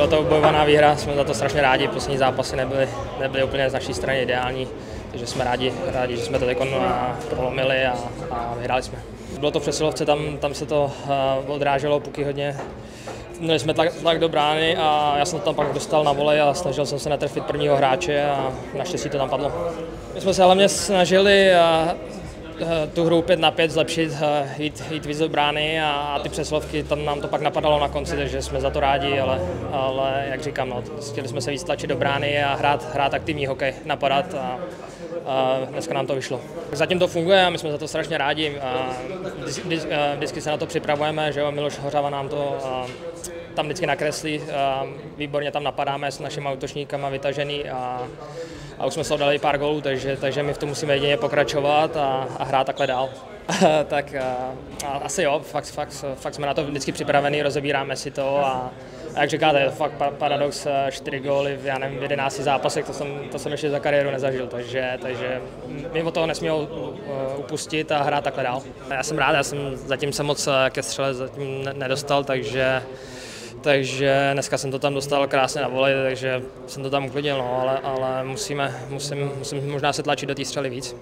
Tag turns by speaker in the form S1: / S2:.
S1: Byla to bojovaná výhra, jsme za to strašně rádi, poslední zápasy nebyly, nebyly úplně z naší strany ideální, takže jsme rádi, rádi že jsme to teď prolomili a, a vyhráli jsme. Bylo to v přesilovce, tam, tam se to uh, odráželo puky hodně. Měli jsme tlak, tlak do brány a já jsem to tam pak dostal na volej a snažil jsem se netrefit prvního hráče a naštěstí to tam padlo. My jsme se hlavně snažili uh, tu hru 5 na 5 zlepšit, uh, jít, jít víc do brány a, a ty přeslovky, tam nám to pak napadalo na konci, takže jsme za to rádi, ale, ale jak říkám, no, chtěli jsme se víc tlačit do brány a hrát, hrát aktivní hokej, napadat a, a dneska nám to vyšlo. Zatím to funguje a my jsme za to strašně rádi. A vždycky se na to připravujeme, že jo, Miloš Hořava nám to tam vždycky nakreslí, výborně tam napadáme s našimi útočníkama vytažený a, a už jsme se dali pár gólů, takže, takže my v tom musíme jedině pokračovat a, a hrát takhle dál. tak a, a asi jo, fakt, fakt, fakt jsme na to vždycky připravení, rozebíráme si to a, a jak říkáte, je fakt paradox, čtyři góly v, já nevím, v 11 zápasech, to jsem, to jsem ještě za kariéru nezažil, takže, takže my od toho nesmíme upustit a hrát takhle dál. Já jsem rád, já jsem zatím se moc ke střele zatím nedostal, takže takže dneska jsem to tam dostal krásně na volej, takže jsem to tam uklidil, no, ale, ale musíme, musím, musím možná se tlačit do té střely víc.